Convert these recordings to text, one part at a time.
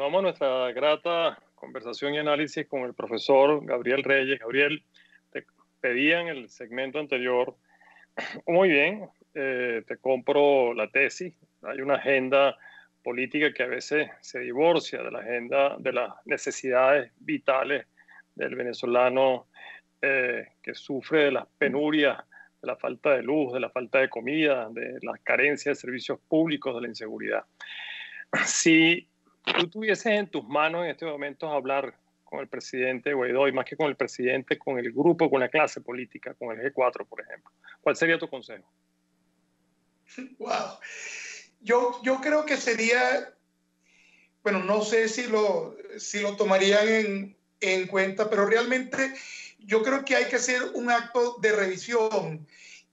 continuamos nuestra grata conversación y análisis con el profesor Gabriel Reyes. Gabriel, te pedía en el segmento anterior, muy bien, eh, te compro la tesis, hay una agenda política que a veces se divorcia de la agenda de las necesidades vitales del venezolano eh, que sufre de las penurias, de la falta de luz, de la falta de comida, de las carencias de servicios públicos, de la inseguridad. Si tú tuvieses en tus manos en este momento hablar con el presidente Guaidó y más que con el presidente, con el grupo, con la clase política, con el G4, por ejemplo, ¿cuál sería tu consejo? Wow. Yo, yo creo que sería, bueno, no sé si lo, si lo tomarían en, en cuenta, pero realmente yo creo que hay que hacer un acto de revisión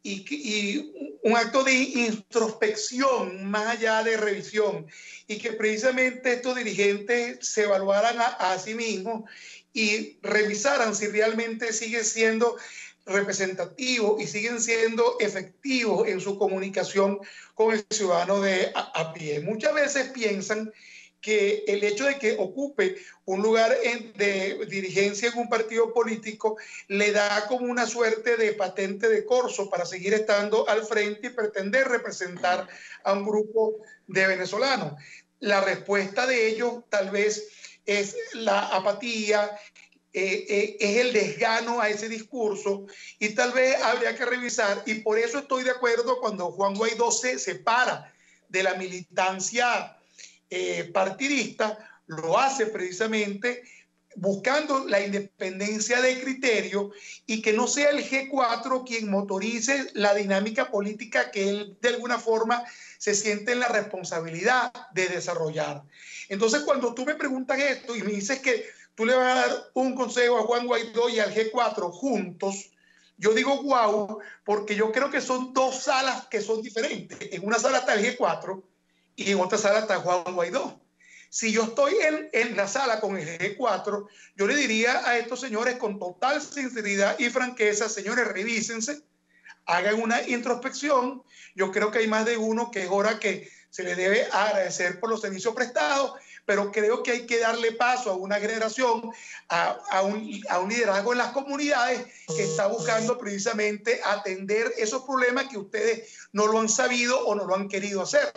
y, un acto de introspección más allá de revisión y que precisamente estos dirigentes se evaluaran a, sí mismos y revisaran si realmente sigue siendo representativo y siguen siendo efectivos en su comunicación con el ciudadano de a pie. Muchas veces piensan que el hecho de que ocupe un lugar de dirigencia en un partido político le da como una suerte de patente de corso para seguir estando al frente y pretender representar a un grupo de venezolanos. La respuesta de ellos tal vez es la apatía, eh, eh, es el desgano a ese discurso y tal vez habría que revisar, y por eso estoy de acuerdo cuando Juan Guaidó se separa de la militancia eh, partidista lo hace precisamente buscando la independencia de criterio y que no sea el G4 quien motorice la dinámica política que él de alguna forma se siente en la responsabilidad de desarrollar. Entonces, cuando tú me preguntas esto y me dices que tú le vas a dar un consejo a Juan Guaidó y al G4 juntos, yo digo wow, porque yo creo que son dos salas que son diferentes. En una sala está el G4 y en otra sala está Juan Guaidó. Si yo estoy en, en, la sala con el G4, yo le diría a estos señores con total sinceridad y franqueza, señores, revísense, hagan una introspección. Yo creo que hay más de uno que es hora que se le debe agradecer por los servicios prestados pero creo que hay que darle paso a una generación, a, un, a, un, liderazgo en las comunidades que está buscando precisamente atender esos problemas que ustedes no lo han sabido o no lo han querido hacer.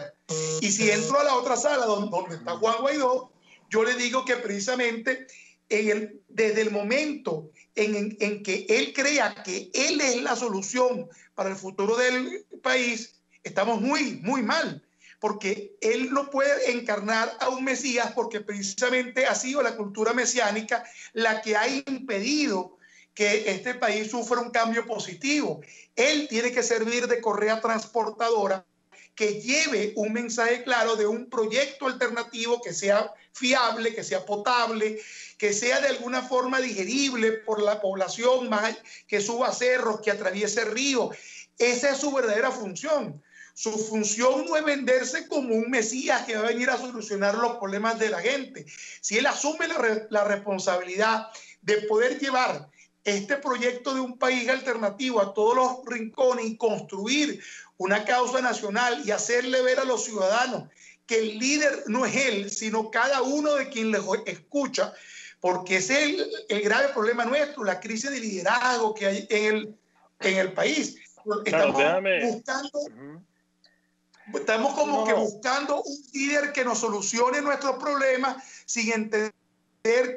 Y si entro a la otra sala donde, donde está Juan Guaidó, yo le digo que precisamente en el, desde el momento en, en, que él crea que él es la solución para el futuro del país, estamos muy, muy mal porque él no puede encarnar a un Mesías porque precisamente ha sido la cultura mesiánica la que ha impedido que este país sufra un cambio positivo. Él tiene que servir de correa transportadora que lleve un mensaje claro de un proyecto alternativo que sea fiable, que sea potable, que sea de alguna forma digerible por la población, más que suba cerros, que atraviese ríos. Esa es su verdadera función. Su función no es venderse como un Mesías que va a venir a solucionar los problemas de la gente. Si él asume la, responsabilidad de poder llevar este proyecto de un país alternativo a todos los rincones y construir una causa nacional y hacerle ver a los ciudadanos que el líder no es él, sino cada uno de quien les escucha, porque ese es el, grave problema nuestro, la crisis de liderazgo que hay en el, en el país. Estamos buscando... Estamos como que buscando un líder que nos solucione nuestros problemas sin entender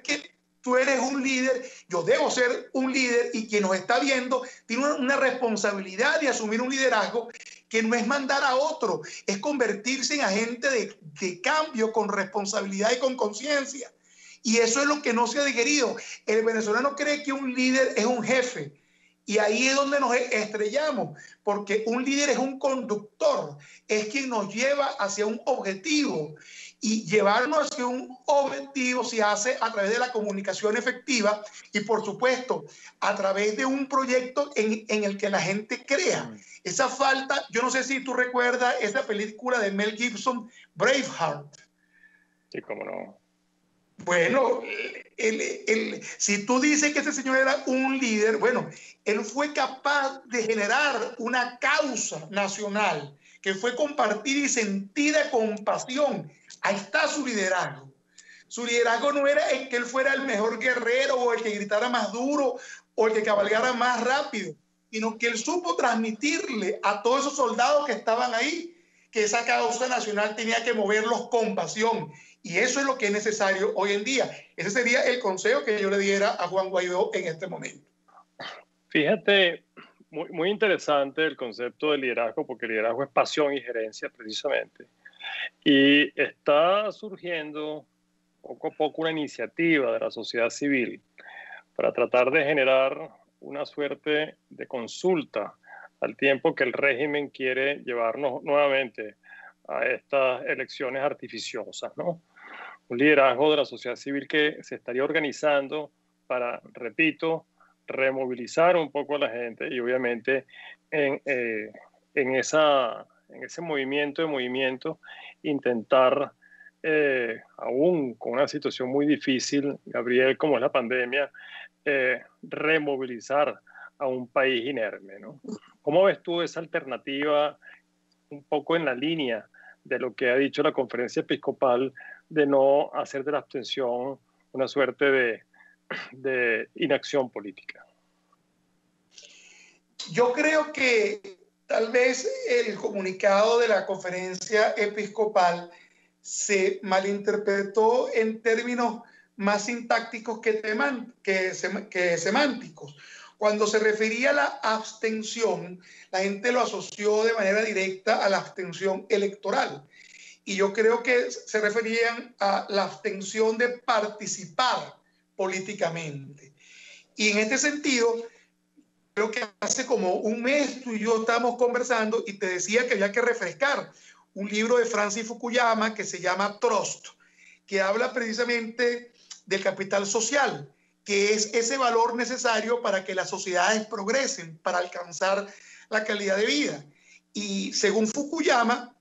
que tú eres un líder, yo debo ser un líder y quien nos está viendo tiene una responsabilidad de asumir un liderazgo que no es mandar a otro, es convertirse en agente de, de cambio con responsabilidad y con conciencia. Y eso es lo que no se ha digerido. El venezolano cree que un líder es un jefe y ahí es donde nos estrellamos, porque un líder es un conductor, es quien nos lleva hacia un objetivo. Y llevarnos hacia un objetivo se hace a través de la comunicación efectiva y, por supuesto, a través de un proyecto en, en el que la gente crea. Esa falta, yo no sé si tú recuerdas esa película de Mel Gibson, Braveheart. Sí, cómo no. Bueno, si tú dices que ese señor era un líder, bueno, él fue capaz de generar una causa nacional que fue compartida y sentida con pasión. Ahí está su liderazgo. Su liderazgo no era el que él fuera el mejor guerrero o el que gritara más duro o el que cabalgara más rápido, sino que él supo transmitirle a todos esos soldados que estaban ahí que esa causa nacional tenía que moverlos con pasión. Y eso es lo que es necesario hoy en día. Ese sería el consejo que yo le diera a Juan Guaidó en este momento. Fíjate, muy, muy interesante el concepto de liderazgo, porque liderazgo es pasión y gerencia precisamente. Y está surgiendo poco a poco una iniciativa de la sociedad civil para tratar de generar una suerte de consulta al tiempo que el régimen quiere llevarnos nuevamente a estas elecciones artificiosas, ¿no? Un liderazgo de la sociedad civil que se estaría organizando para, repito, removilizar un poco a la gente y obviamente en, eh, en, esa, en ese movimiento de movimiento intentar, eh, aún con una situación muy difícil, Gabriel, como es la pandemia, eh, removilizar a un país inerme. ¿no? ¿Cómo ves tú esa alternativa un poco en la línea de lo que ha dicho la conferencia episcopal de no hacer de la abstención una suerte de, de inacción política? Yo creo que tal vez el comunicado de la conferencia episcopal se malinterpretó en términos más sintácticos que, que, semánticos. Cuando se refería a la abstención, la gente lo asoció de manera directa a la abstención electoral. Y yo creo que se referían a la abstención de participar políticamente. Y en este sentido, creo que hace como un mes tú y yo estábamos conversando y te decía que había que refrescar un libro de Francis Fukuyama que se llama Trust, que habla precisamente del capital social, que es ese valor necesario para que las sociedades progresen, para alcanzar la calidad de vida. Y según Fukuyama,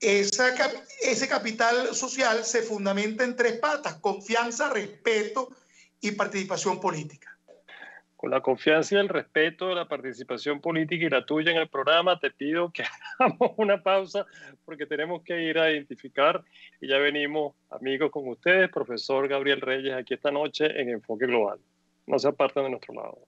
esa, ese capital social se fundamenta en tres patas, confianza, respeto y participación política con la confianza y el respeto de la participación política y la tuya en el programa, te pido que hagamos una pausa porque tenemos que ir a identificar y ya venimos amigos con ustedes, profesor Gabriel Reyes, aquí esta noche en Enfoque Global. No se aparten de nuestro lado.